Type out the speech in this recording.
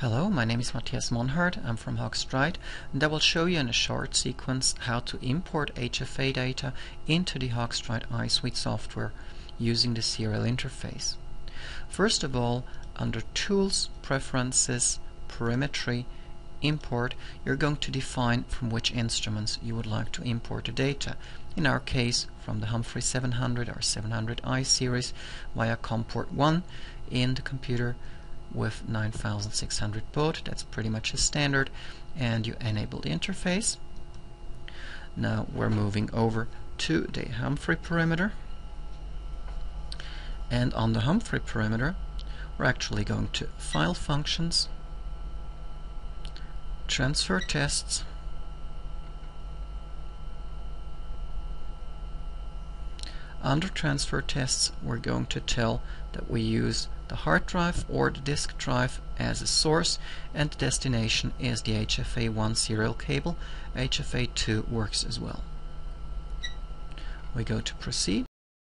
Hello, my name is Matthias Monhard. I'm from Haag-Streit and I will show you in a short sequence how to import HFA data into the Haag-Streit EyeSuite software using the serial interface. First of all, under Tools, Preferences, Perimetry, Import, you're going to define from which instruments you would like to import the data. In our case, from the Humphrey 700 or 700i series via COM port 1 in the computer with 9600 baud. That's pretty much a standard. And you enable the interface. Now we're moving over to the Humphrey perimeter. And on the Humphrey perimeter we're actually going to file functions transfer tests Under transfer tests, we're going to tell that we use the hard drive or the disk drive as a source and the destination is the HFA1 serial cable. HFA2 works as well. We go to proceed